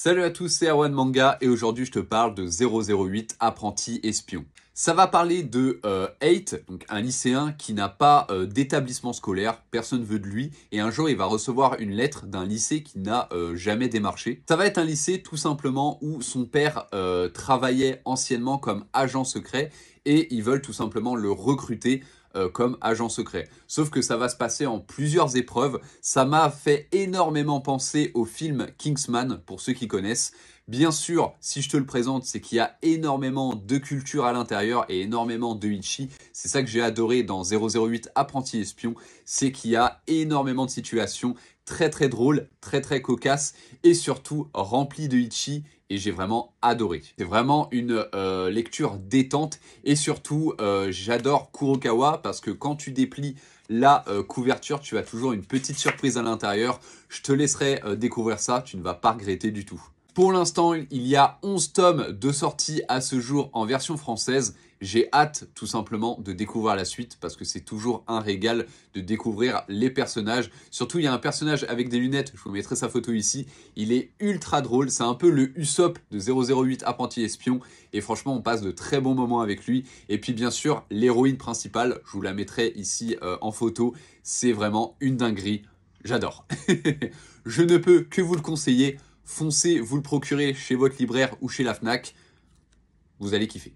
Salut à tous, c'est Erwan Manga et aujourd'hui je te parle de 008 Apprenti Espion. Ça va parler de euh, donc un lycéen qui n'a pas euh, d'établissement scolaire, personne veut de lui, et un jour il va recevoir une lettre d'un lycée qui n'a euh, jamais démarché. Ça va être un lycée tout simplement où son père euh, travaillait anciennement comme agent secret et ils veulent tout simplement le recruter euh, comme agent secret. Sauf que ça va se passer en plusieurs épreuves. Ça m'a fait énormément penser au film Kingsman, pour ceux qui connaissent. Bien sûr, si je te le présente, c'est qu'il y a énormément de culture à l'intérieur et énormément de Ichi. C'est ça que j'ai adoré dans 008 Apprenti Espion, c'est qu'il y a énormément de situations très très drôles, très très cocasses et surtout remplies de Ichi et j'ai vraiment adoré. C'est vraiment une euh, lecture détente et surtout euh, j'adore Kurokawa parce que quand tu déplies la euh, couverture, tu as toujours une petite surprise à l'intérieur. Je te laisserai découvrir ça, tu ne vas pas regretter du tout. Pour l'instant, il y a 11 tomes de sortie à ce jour en version française. J'ai hâte tout simplement de découvrir la suite parce que c'est toujours un régal de découvrir les personnages. Surtout, il y a un personnage avec des lunettes, je vous mettrai sa photo ici. Il est ultra drôle, c'est un peu le Usopp de 008 Apprenti Espion. Et franchement, on passe de très bons moments avec lui. Et puis bien sûr, l'héroïne principale, je vous la mettrai ici euh, en photo. C'est vraiment une dinguerie. J'adore. je ne peux que vous le conseiller foncez vous le procurez chez votre libraire ou chez la FNAC. Vous allez kiffer.